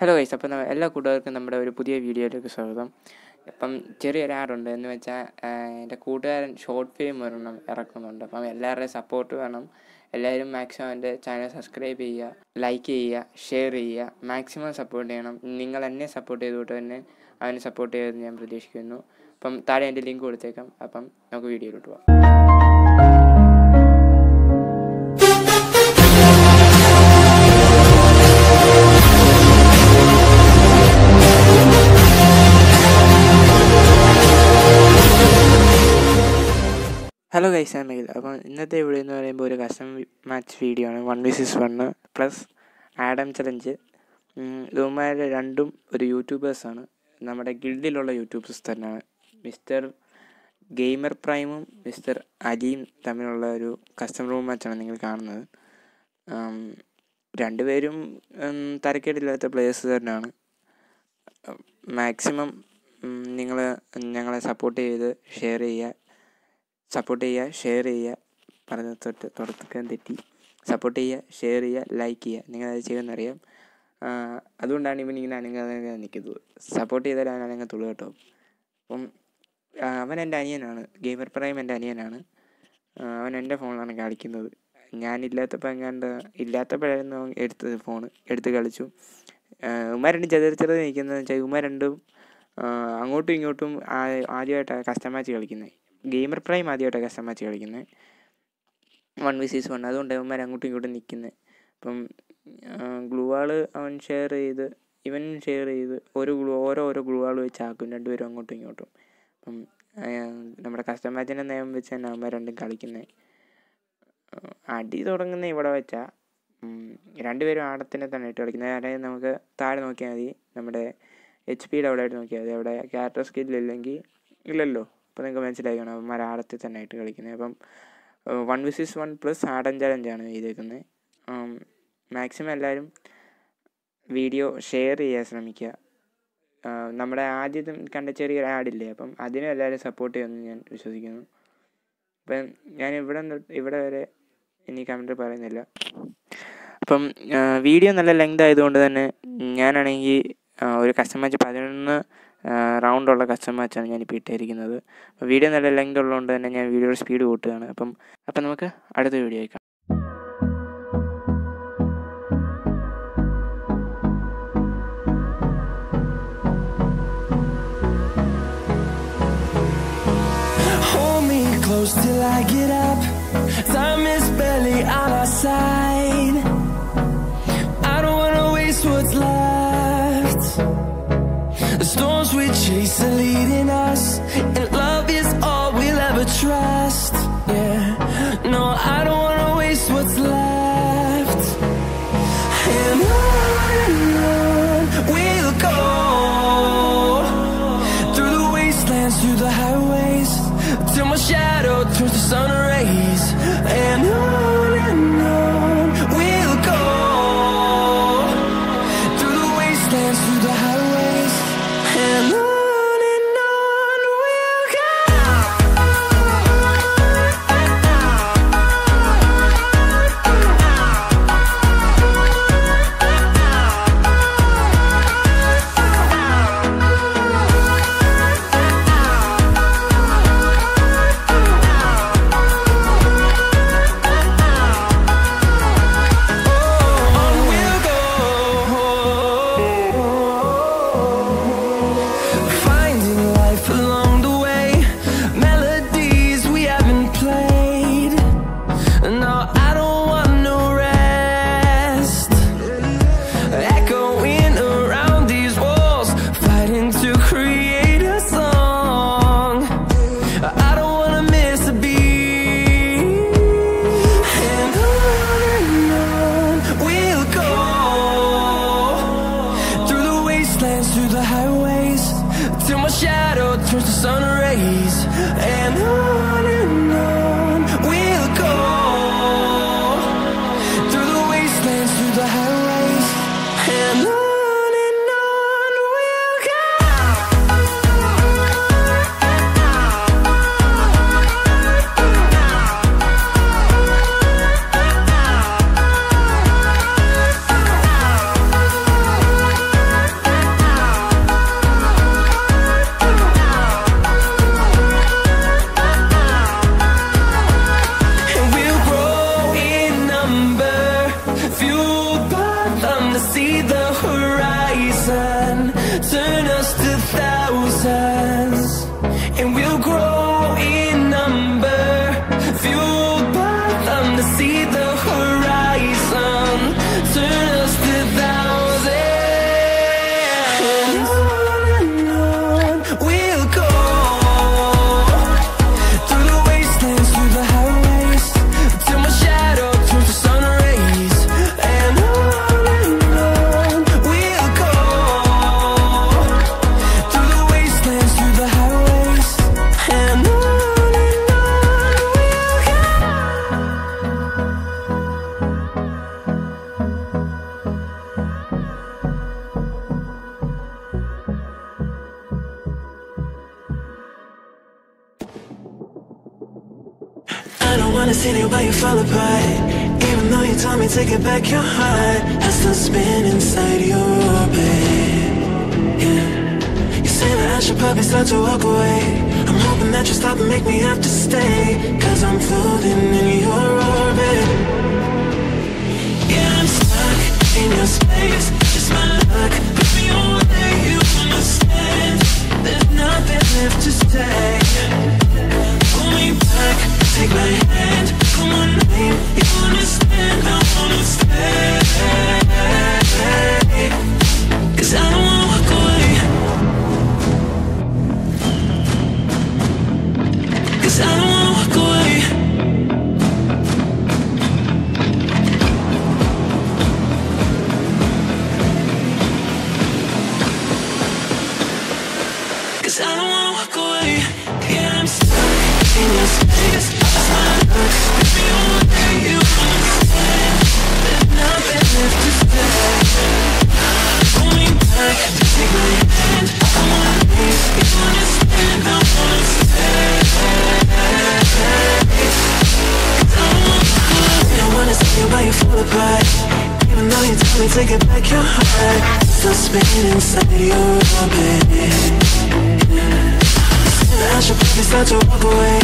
Hello guys അപ്പം എല്ലാ കൂട്ടുകാർക്കും നമ്മുടെ ഒരു പുതിയ വീഡിയോയിലേക്ക് സ്വാഗതം. അപ്പം ചെറിയൊരു ആഡുണ്ട് എന്ന് വെച്ചാൽ എന്റെ കൂട്ടുകാരൻ ഷോർട്ട് ഫിലിം ഒരെണ്ണം ഇറക്കുന്നുണ്ട്. അപ്പം എല്ലാവരുടെയും സപ്പോർട്ട് വേണം. എല്ലാവരും മാക്സിമം എന്റെ ചാനൽ സബ്സ്ക്രൈബ് ചെയ്യുക ലൈക്ക് ചെയ്യുക ഷെയർ ചെയ്യുക. മാക്സിമം സപ്പോർട്ട് ചെയ്യണം. നിങ്ങൾ എന്നെ സപ്പോർട്ട് ചെയ്തുകൊണ്ട് തന്നെ അവനെ സപ്പോർട്ട് ചെയ്യുമെന്ന് ഞാൻ പ്രതീക്ഷിക്കുന്നു. അപ്പം താഴെ എന്റെ ലിങ്ക് കൊടുത്തേക്കാം. അപ്പം നമുക്ക് വീഡിയോയിലോട്ട് പോകാം. ഹലോ ഗൈസ് ഞാൻ അപ്പം ഇന്നത്തെ ഇവിടെ എന്ന് പറയുമ്പോൾ ഒരു കസ്റ്റം മാച്ച് വീഡിയോ ആണ്. One versus one plus Adam challenge ഇവന്മാർ രണ്ടും ഒരു യൂട്യൂബേഴ്സാണ് നമ്മുടെ ഗിൽഡിലുള്ള യൂട്യൂബേഴ്സ് തന്നെയാണ്. മിസ്റ്റർ ഗെയിമർ പ്രൈമും മിസ്റ്റർ അലിയും തമ്മിലുള്ള ഒരു കസ്റ്റം റൂം മാച്ചാണ് നിങ്ങൾ കാണുന്നത്. രണ്ടുപേരും തരക്കേടില്ലാത്ത പ്ലേയേഴ്സ് തന്നെയാണ്. മാക്സിമം നിങ്ങൾ ഞങ്ങളെ സപ്പോർട്ട് ചെയ്ത് ഷെയർ ചെയ്യുക. സപ്പോർട്ട് ചെയ്യുക ഷെയർ ചെയ്യുക പറഞ്ഞ തൊട്ട് തുടക്കം തെറ്റി. സപ്പോർട്ട് ചെയ്യുക ഷെയർ ചെയ്യുക ലൈക്ക് ചെയ്യുക. നിങ്ങൾ അത് ചെയ്യുമെന്നറിയാം അതുകൊണ്ടാണ് ഇവൻ ഇങ്ങനെ അനങ്ങാതെ നിൽക്കുന്നത്. സപ്പോർട്ട് ചെയ്താൽ അവൻ അനങ്ങത്തുള്ളൂ കേട്ടോ. അപ്പം അവൻ എന്റെ അനിയനാണ്. ഗെയിമർ പ്രൈം എന്റെ അനിയനാണ്. അവൻ എന്റെ ഫോണിലാണ് കളിക്കുന്നത്. ഞാനില്ലാത്തപ്പോൾ എങ്ങാണ്ട് ഇല്ലാത്തപ്പോഴായിരുന്നു അവൻ എടുത്തത് ഫോൺ എടുത്ത് കളിച്ചു. ഉമ്മ രണ്ട് ചെറിയ ചെറുത് നിൽക്കുന്നത് വെച്ചാൽ ഉമ്മ രണ്ടും അങ്ങോട്ടും ഇങ്ങോട്ടും ആദ്യമായിട്ടാണ് കസ്റ്റം മാച്ച് കളിക്കുന്നത്. ഗെയിമർ പ്രൈം ആദ്യമായിട്ട് കസ്റ്റം മാച്ച് കളിക്കുന്നത് വൺ വി സീസ് വൺ അതുകൊണ്ട് അവന്മാർ അങ്ങോട്ടും ഇങ്ങോട്ടും നിൽക്കുന്നത് അപ്പം ഗ്ലൂവാൾ അവൻ ഷെയർ ചെയ്ത് ഇവൻ ഷെയർ ചെയ്ത് ഒരു ഗ്ലൂ ഓരോ ഓരോ ഗ്ലൂവാൾ വെച്ചാക്കും രണ്ടുപേരും അങ്ങോട്ടും ഇങ്ങോട്ടും. അപ്പം നമ്മുടെ കസ്റ്റം മാച്ചിന്റെ നിയമം വെച്ച് തന്നെ അവന്മാർ രണ്ടും കളിക്കുന്നത് അടി തുടങ്ങുന്ന ഇവിടെ വെച്ചാൽ രണ്ടുപേരും ആടത്തിനെ തന്നെ ഇട്ട് കളിക്കുന്നത് അതായത് നമുക്ക് താഴെ നോക്കിയാൽ മതി. നമ്മുടെ എച്ച് പിയുടെ അവിടെ ആയിട്ട് നോക്കിയാൽ മതി. അവിടെ ക്യാരക്ടർ സ്കില്ലില്ലെങ്കിൽ ഇല്ലല്ലോ. അപ്പോൾ നിങ്ങൾക്ക് മനസ്സിലാക്കണം അപ്പം മലയാളത്തിൽ തന്നെ ആയിട്ട് കളിക്കുന്നത് അപ്പം one versus one plus Adam challenge ആണ് ചെയ്തേക്കുന്നത് മാക്സിമം എല്ലാവരും വീഡിയോ ഷെയർ ചെയ്യാൻ ശ്രമിക്കുക നമ്മുടെ ആദ്യം കണ്ട ചെറിയൊരു ആഡില്ലേ അപ്പം അതിനും എല്ലാവരും സപ്പോർട്ട് ചെയ്യുമെന്ന് ഞാൻ വിശ്വസിക്കുന്നു. അപ്പം ഞാൻ ഇവിടെ ഇവിടെ വരെ ഇനി കമന്റ് പറയുന്നില്ല. അപ്പം വീഡിയോ നല്ല ലെങ്ത് ആയതുകൊണ്ട് തന്നെ ഞാനാണെങ്കിൽ ഒരു കസ്റ്റമർ പതിനൊന്ന് റൗണ്ടുള്ള കസ്റ്റം മാച്ചാണ് ഞാനിപ്പോൾ ഇട്ടിരിക്കുന്നത് അപ്പോൾ വീഡിയോ നല്ല ലെങ്ത് ഉള്ളതുകൊണ്ട് തന്നെ ഞാൻ വീഡിയോയുടെ സ്പീഡ് കൂട്ടുകയാണ് അപ്പം അപ്പം നമുക്ക് അടുത്ത video close till I get up. Time is barely on our side. we're leading us. To create I don't wanna see you, but you fall apart. Even though you told me to get back your heart I still spin inside your orbit. Yeah. You say that I should probably start to walk away. I'm hoping that you stop and make me have to stay Cause I'm floating in your orbit. Cause I'm your heart Feels pain inside your orbit. I should probably start to walk away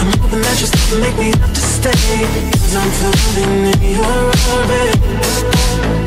I'm hoping that you still make me have to stay Cause I'm falling in your orbit.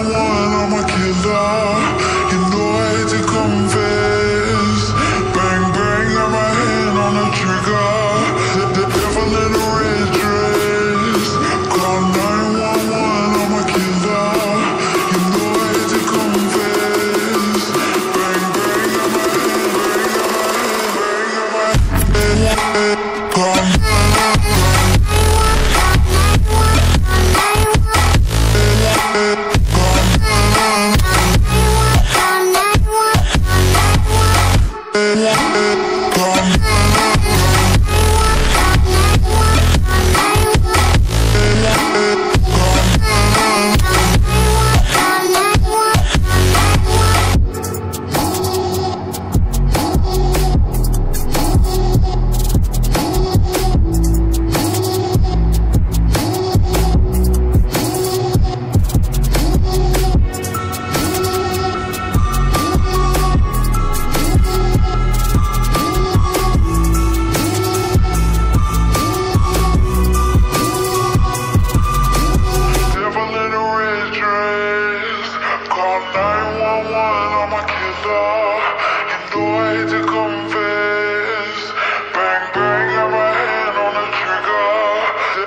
Allah.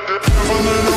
the